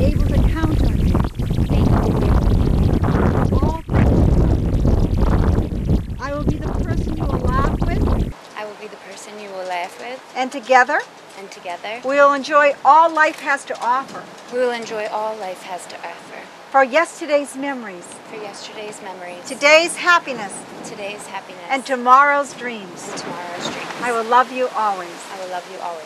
able to count on me. You I will be the person you will laugh with, I will be the person you will laugh with, and together and together we will enjoy all life has to offer. we will enjoy all life has to offer. For yesterday's memories, For yesterday's memories, today's happiness, today's happiness, and tomorrow's dreams. and tomorrow's dreams. I will love you always. I will love you always.